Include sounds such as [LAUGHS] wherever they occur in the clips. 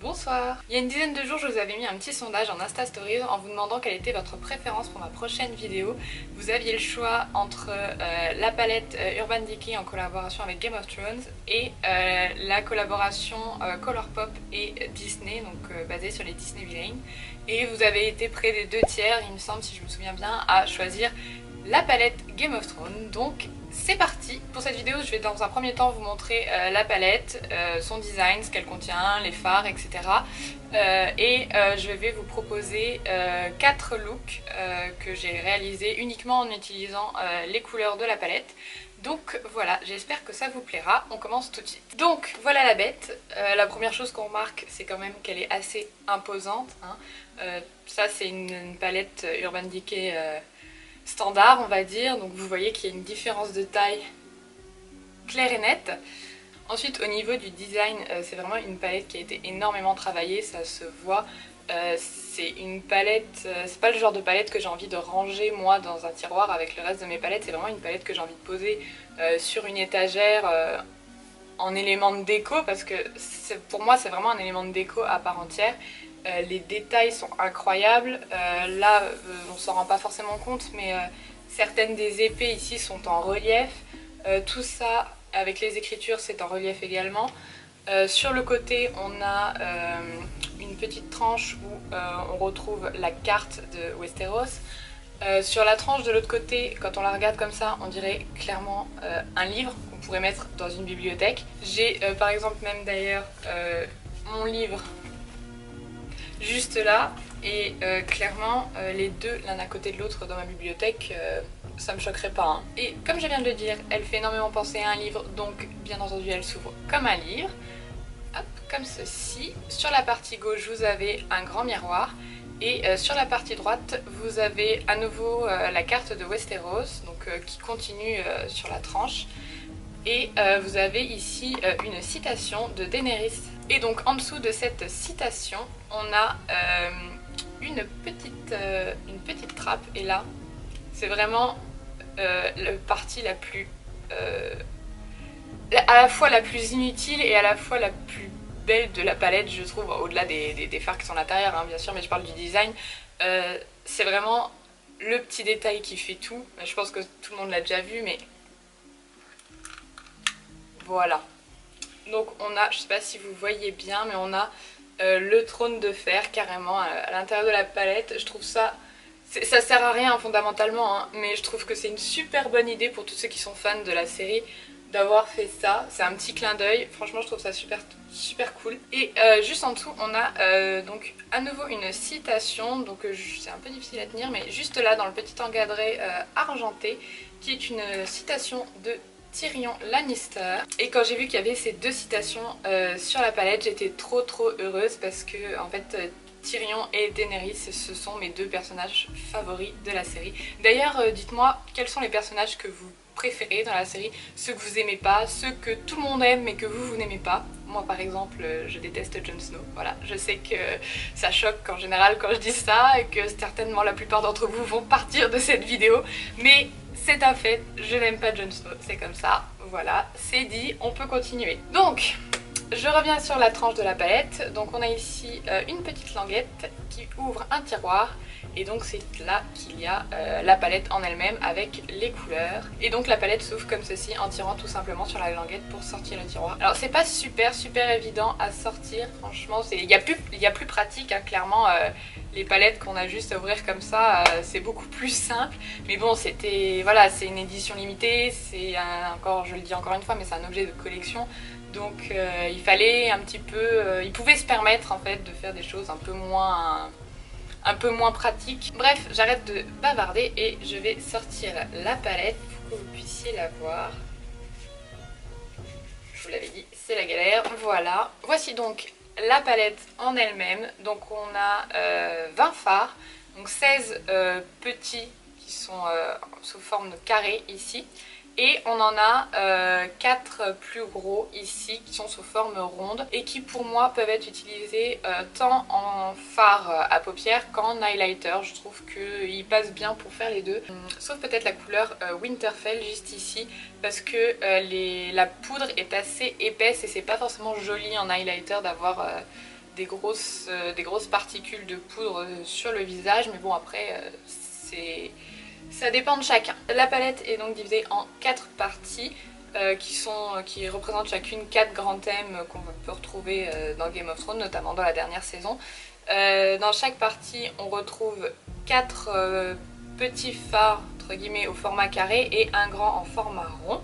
Bonsoir Il y a une dizaine de jours, je vous avais mis un petit sondage en Insta Stories en vous demandant quelle était votre préférence pour ma prochaine vidéo. Vous aviez le choix entre euh, la palette euh, Urban Decay en collaboration avec Game of Thrones et euh, la collaboration Colourpop et Disney, donc basée sur les Disney Villains. Et vous avez été près des deux tiers, il me semble, si je me souviens bien, à choisir la palette Game of Thrones. Donc c'est parti Pour cette vidéo, je vais dans un premier temps vous montrer euh, la palette, euh, son design, ce qu'elle contient, les fards, etc. et euh, je vais vous proposer 4 looks que j'ai réalisés uniquement en utilisant les couleurs de la palette. Donc voilà, j'espère que ça vous plaira. On commence tout de suite. Donc voilà la bête. la première chose qu'on remarque, c'est quand même qu'elle est assez imposante. Hein. ça, c'est une, palette Urban Decay standard, on va dire. Donc vous voyez qu'il y a une différence de taille claire et nette. Ensuite, au niveau du design, euh, c'est vraiment une palette qui a été énormément travaillée, ça se voit. Euh, c'est une palette, euh, c'est pas le genre de palette que j'ai envie de ranger moi dans un tiroir avec le reste de mes palettes, c'est vraiment une palette que j'ai envie de poser sur une étagère en élément de déco parce que pour moi c'est vraiment un élément de déco à part entière euh, les détails sont incroyables. Euh, là, euh, on s'en rend pas forcément compte, mais certaines des épées ici sont en relief. tout ça, avec les écritures, c'est en relief également. sur le côté, on a une petite tranche où on retrouve la carte de Westeros. sur la tranche de l'autre côté, quand on la regarde comme ça, on dirait clairement un livre qu'on pourrait mettre dans une bibliothèque. J'ai par exemple même d'ailleurs mon livre juste là. Et euh, clairement, euh, les deux l'un à côté de l'autre dans ma bibliothèque, euh, ça me choquerait pas. Hein. Et comme je viens de le dire, elle fait énormément penser à un livre, donc bien entendu elle s'ouvre comme un livre. Hop, comme ceci. Sur la partie gauche, vous avez un grand miroir. Et sur la partie droite, vous avez à nouveau la carte de Westeros, donc qui continue sur la tranche. Et vous avez ici une citation de Daenerys et donc en dessous de cette citation, on a euh, une, petite, euh, une petite trappe. Et là, c'est vraiment euh, la partie la plus... à la fois la plus inutile et à la fois la plus belle de la palette, je trouve, au-delà des, des, phares qui sont à l'intérieur, hein, bien sûr, mais je parle du design. c'est vraiment le petit détail qui fait tout. Je pense que tout le monde l'a déjà vu, mais voilà. Donc on a, je sais pas si vous voyez bien, mais on a euh, le trône de fer carrément à, l'intérieur de la palette. Je trouve ça, ça sert à rien fondamentalement, hein, mais je trouve que c'est une super bonne idée pour tous ceux qui sont fans de la série d'avoir fait ça. C'est un petit clin d'œil, franchement je trouve ça super, super cool. Et euh, juste en dessous on a euh, donc à nouveau une citation, donc c'est un peu difficile à tenir, mais juste là dans le petit encadré argenté, qui est une citation de Tyrion Lannister. Et quand j'ai vu qu'il y avait ces deux citations euh, sur la palette, j'étais trop trop heureuse parce que en fait euh, Tyrion et Daenerys, ce sont mes deux personnages favoris de la série. D'ailleurs, euh, dites-moi quels sont les personnages que vous préférez dans la série, ceux que vous aimez pas, ceux que tout le monde aime mais que vous, vous n'aimez pas. Moi par exemple, je déteste Jon Snow, voilà. Je sais que ça choque en général quand je dis ça et que certainement la plupart d'entre vous vont partir de cette vidéo, mais c'est un fait, je n'aime pas Jon Snow, c'est comme ça, voilà, c'est dit, on peut continuer. Donc, je reviens sur la tranche de la palette, donc on a ici euh, une petite languette qui ouvre un tiroir et donc c'est là qu'il y a euh, la palette en elle-même avec les couleurs. Et donc la palette s'ouvre comme ceci en tirant tout simplement sur la languette pour sortir le tiroir. Alors c'est pas super super évident à sortir, franchement, il y, a plus, pratique, hein, clairement. Euh, les palettes qu'on a juste à ouvrir comme ça, c'est beaucoup plus simple. Mais bon, c'était voilà, c'est une édition limitée, c'est encore, je le dis encore une fois, mais c'est un objet de collection. Donc euh, il fallait un petit peu, euh, il pouvait se permettre en fait de faire des choses un peu moins, pratiques. Bref, j'arrête de bavarder et je vais sortir la palette pour que vous puissiez la voir. Je vous l'avais dit, c'est la galère. Voilà. Voici donc la palette en elle-même. Donc on a 20 euh, fards, donc 16 euh, petits qui sont sous forme de carré ici. Et on en a euh, 4 plus gros ici qui sont sous forme ronde et qui pour moi peuvent être utilisés tant en fard à paupières qu'en highlighter. Je trouve qu'ils passent bien pour faire les deux. Hum, sauf peut-être la couleur Winterfell juste ici parce que la poudre est assez épaisse et c'est pas forcément joli en highlighter d'avoir des des grosses particules de poudre sur le visage, mais bon après c'est ça dépend de chacun. La palette est donc divisée en 4 parties. qui, sont, qui représentent chacune 4 grands thèmes qu'on peut retrouver dans Game of Thrones, notamment dans la dernière saison. dans chaque partie, on retrouve 4 petits phares entre guillemets au format carré et un grand en format rond.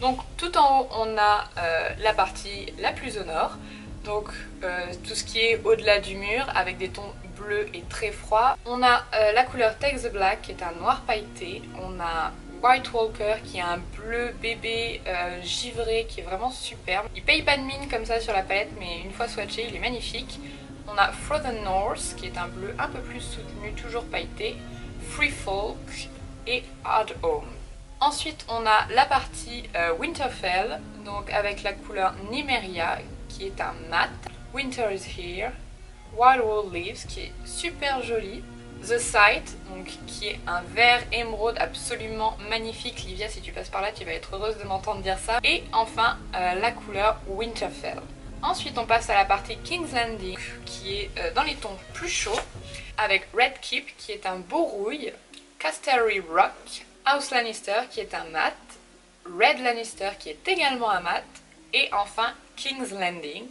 Donc tout en haut on a euh, la partie la plus au nord, donc euh, tout ce qui est au-delà du mur avec des tons bleus et très froids. On a euh, la couleur Take the Black qui est un noir pailleté, on a White Walker qui est un bleu bébé givré qui est vraiment superbe. Il paye pas de mine comme ça sur la palette mais une fois swatché il est magnifique. On a Frozen North qui est un bleu un peu plus soutenu, toujours pailleté. Free Folk et Hard Home. Ensuite, on a la partie euh, Winterfell, donc avec la couleur Nimeria, qui est un mat. Winter is Here. Wild World Leaves, qui est super joli. The Sight, qui est un vert émeraude absolument magnifique. Livia, si tu passes par là, tu vas être heureuse de m'entendre dire ça. Et enfin, euh, la couleur Winterfell. Ensuite, on passe à la partie King's Landing, qui est euh, dans les tons plus chauds, avec Red Keep, qui est un beau rouille, Casterly Rock, House Lannister, qui est un mat, Red Lannister, qui est également un mat, et enfin King's Landing.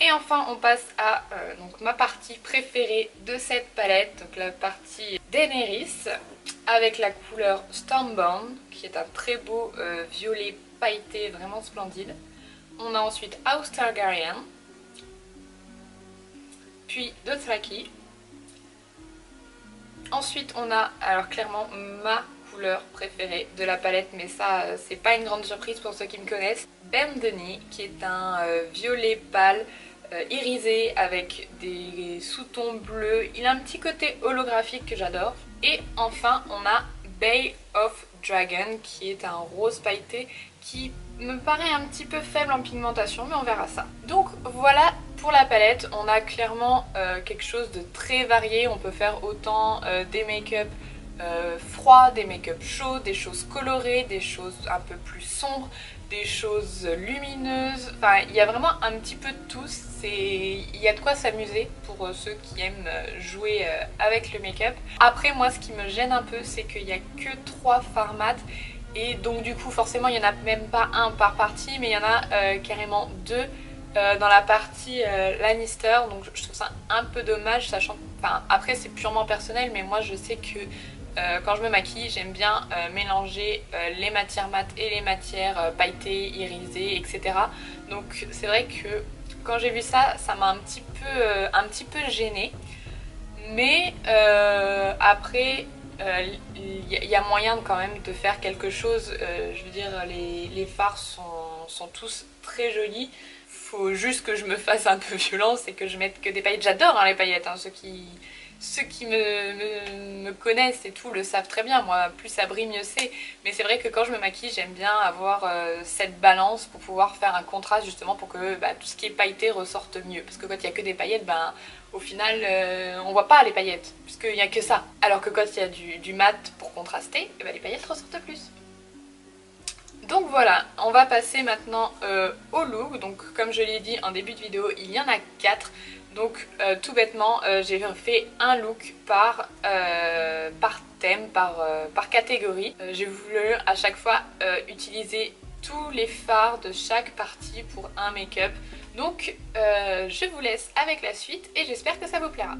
Et enfin, on passe à euh, ma partie préférée de cette palette, donc la partie Daenerys, avec la couleur Stormbound, qui est un très beau euh, violet pailleté, vraiment splendide. On a ensuite House puis Dothraki. Ensuite on a, alors clairement, ma couleur préférée de la palette, mais ça euh, c'est pas une grande surprise pour ceux qui me connaissent. Ben Denis, qui est un violet pâle, euh, irisé avec des sous-tons bleus. Il a un petit côté holographique que j'adore. Et enfin on a Bay of Dragon, qui est un rose pailleté qui me paraît un petit peu faible en pigmentation, mais on verra ça. Donc voilà pour la palette, on a clairement euh, quelque chose de très varié. On peut faire autant euh, des make-up froids, des make-up chauds, des choses colorées, des choses un peu plus sombres, des choses lumineuses. Enfin, il y a vraiment un petit peu de tout. Il y a de quoi s'amuser pour ceux qui aiment jouer avec le make-up. Après, moi, ce qui me gêne un peu, c'est qu'il n'y a que trois formats et donc du coup forcément il n'y en a même pas un par partie mais il y en a euh, carrément deux euh, dans la partie euh, Lannister donc je trouve ça un peu dommage sachant enfin après c'est purement personnel mais moi je sais que quand je me maquille j'aime bien mélanger les matières mates et les matières pailletées, irisées etc donc c'est vrai que quand j'ai vu ça ça m'a un petit peu un petit peu gênée mais après il euh, y, a moyen quand même de faire quelque chose. Euh, je veux dire, les, les phares sont, tous très jolis. Faut juste que je me fasse un peu violence et que je mette que des paillettes. J'adore hein, les paillettes, hein, ceux qui, ceux qui me, connaissent et tout le savent très bien, moi plus ça brille mieux c'est, mais c'est vrai que quand je me maquille j'aime bien avoir euh, cette balance pour pouvoir faire un contraste justement pour que bah, tout ce qui est pailleté ressorte mieux, parce que quand il n'y a que des paillettes, ben, au final euh, on voit pas les paillettes, puisqu'il n'y a que ça, alors que quand il y a du, mat pour contraster, eh ben, les paillettes ressortent plus. Donc voilà, on va passer maintenant euh, au look. Donc comme je l'ai dit en début de vidéo, il y en a 4. Donc euh, tout bêtement, euh, j'ai fait un look par, euh, thème, par, par catégorie. j'ai voulu à chaque fois utiliser tous les fards de chaque partie pour un make-up. Donc je vous laisse avec la suite et j'espère que ça vous plaira.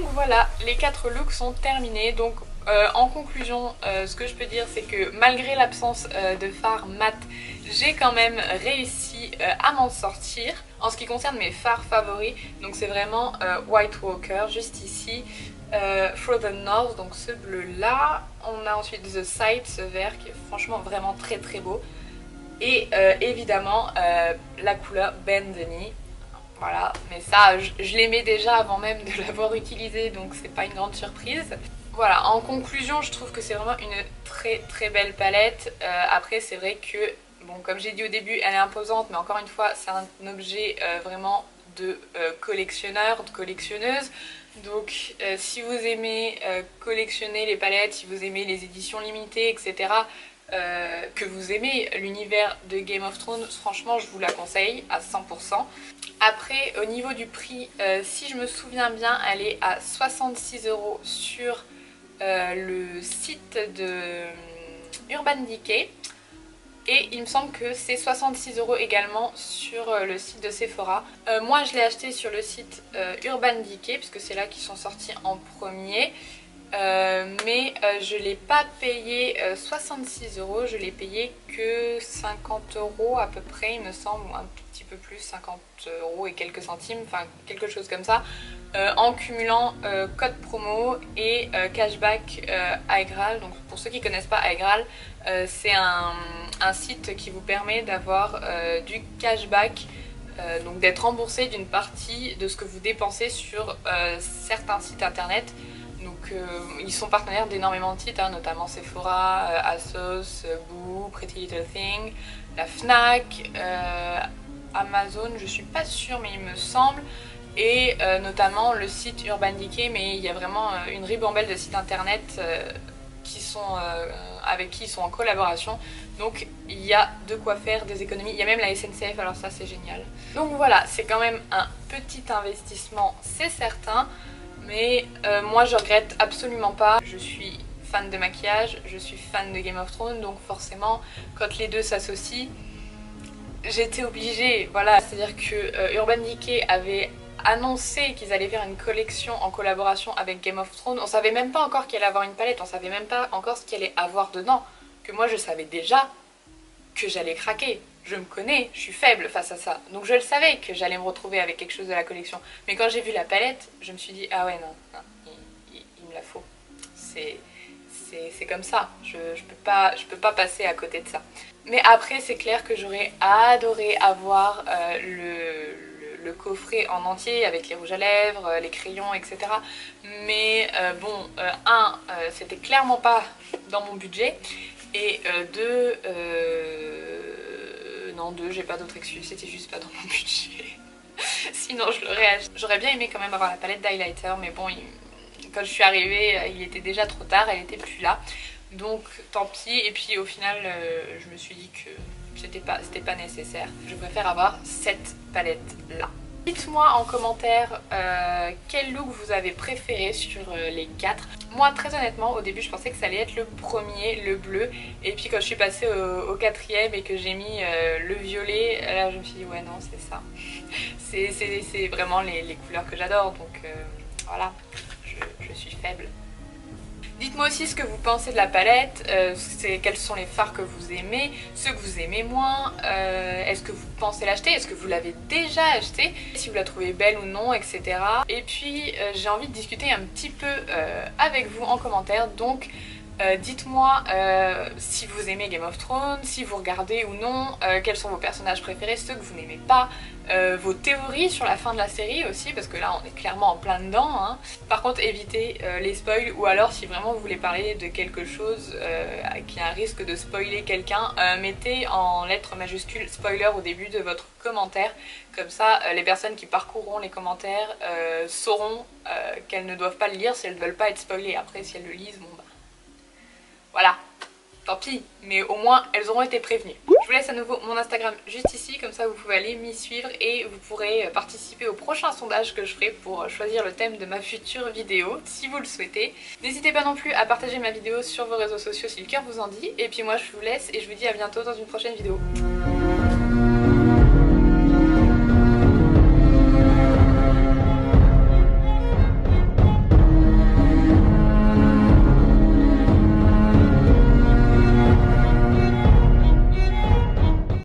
Donc voilà, les quatre looks sont terminés. Donc euh, en conclusion, euh, ce que je peux dire, c'est que malgré l'absence euh, de fards mat, j'ai quand même réussi à m'en sortir. En ce qui concerne mes fards favoris, donc c'est vraiment White Walker, juste ici. Frozen North, donc ce bleu là. On a ensuite The Sight, ce vert qui est franchement vraiment très très beau. Et évidemment la couleur Ben Denis. Voilà, mais ça je, l'aimais déjà avant même de [LAUGHS] l'avoir utilisé donc c'est pas une grande surprise. Voilà, en conclusion, je trouve que c'est vraiment une très très belle palette. Euh, après, c'est vrai que, bon, comme j'ai dit au début, elle est imposante, mais encore une fois, c'est un objet euh, vraiment de euh, collectionneur, de collectionneuse. Donc, si vous aimez collectionner les palettes, si vous aimez les éditions limitées, etc., que vous aimez l'univers de Game of Thrones, franchement, je vous la conseille à 100%. Après, au niveau du prix, euh, si je me souviens bien, elle est à 66 euros sur euh, le site de euh, Urban Decay. Et il me semble que c'est 66 euros également sur le site de Sephora. Moi, je l'ai acheté sur le site Urban Decay, puisque c'est là qu'ils sont sortis en premier. Mais euh, je l'ai pas payé euh, 66 euros, je l'ai payé que 50 euros à peu près, il me semble, petit peu plus, 50 euros et quelques centimes, enfin quelque chose comme ça, euh, en cumulant euh, code promo et euh, cashback iGral. Donc pour ceux qui connaissent pas euh, c'est un, site qui vous permet d'avoir du cashback. donc d'être remboursé d'une partie de ce que vous dépensez sur certains sites internet donc ils sont partenaires d'énormément de sites, hein, notamment Sephora, Asos, Boo, Pretty Little Thing, la Fnac, Amazon, je suis pas sûre mais il me semble, et euh, notamment le site Urban Decay, mais il y a vraiment euh, une ribambelle de sites internet euh, qui sont, avec qui ils sont en collaboration. Donc il y a de quoi faire des économies. Il y a même la SNCF, alors ça c'est génial. Donc voilà, c'est quand même un petit investissement, c'est certain. Mais moi je regrette absolument pas. Je suis fan de maquillage, je suis fan de Game of Thrones, donc forcément quand les deux s'associent, j'étais obligée. Voilà, c'est-à-dire que euh, Urban Decay avait annoncé qu'ils allaient faire une collection en collaboration avec Game of Thrones. On savait même pas encore qu'il allait avoir une palette, on savait même pas encore ce qu'il allait avoir dedans. Que moi je savais déjà que j'allais craquer. Je me connais, je suis faible face à ça. Donc je le savais que j'allais me retrouver avec quelque chose de la collection. Mais quand j'ai vu la palette, je me suis dit, ah ouais, non, non il, il- il me la faut. C'est c'est- comme ça. Je, peux pas, peux pas passer à côté de ça. Mais après c'est clair que j'aurais adoré avoir le le coffret en entier avec les rouges à lèvres, euh, les crayons, etc. Mais euh, bon, euh, un, c'était clairement pas dans mon budget. Et deux, non, deux, j'ai pas d'autre excuse, c'était juste pas dans mon [LAUGHS] budget. Sinon, je l'aurais. J'aurais bien aimé quand même avoir la palette d'highlighter, mais bon, quand je suis arrivée, il était déjà trop tard, elle était plus là. Donc tant pis, et puis au final, je me suis dit que c'était pas, pas nécessaire. Je préfère avoir cette palette là. Dites-moi en commentaire euh, quel look vous avez préféré sur euh, les quatre. Moi très honnêtement au début je pensais que ça allait être le premier, le bleu et puis quand je suis passée au, quatrième et que j'ai mis euh, le violet, là je me suis dit ouais non c'est ça. [LAUGHS] C'est vraiment les, couleurs que j'adore donc voilà, Dites-moi aussi ce que vous pensez de la palette, euh, quels sont les fards que vous aimez, ceux que vous aimez moins, euh, est-ce que vous pensez l'acheter, est-ce que vous l'avez déjà acheté, si vous la trouvez belle ou non, etc. Et puis euh, j'ai envie de discuter un petit peu avec vous en commentaire, donc euh, dites-moi euh, si vous aimez Game of Thrones, si vous regardez ou non, euh, quels sont vos personnages préférés, ceux que vous n'aimez pas, vos théories sur la fin de la série aussi, parce que là on est clairement en plein dedans. Hein. Par contre évitez les spoils, ou alors si vraiment vous voulez parler de quelque chose qui a un risque de spoiler quelqu'un, mettez en lettres majuscules spoiler au début de votre commentaire, comme ça les personnes qui parcourront les commentaires sauront qu'elles ne doivent pas le lire si elles ne veulent pas être spoilées. Après si elles le lisent, bon bah voilà, tant pis, mais au moins elles auront été prévenues. Je vous laisse à nouveau mon Instagram juste ici, comme ça vous pouvez aller m'y suivre et vous pourrez participer au prochain sondage que je ferai pour choisir le thème de ma future vidéo, si vous le souhaitez. N'hésitez pas non plus à partager ma vidéo sur vos réseaux sociaux si le cœur vous en dit, et puis moi je vous laisse et je vous dis à bientôt dans une prochaine vidéo.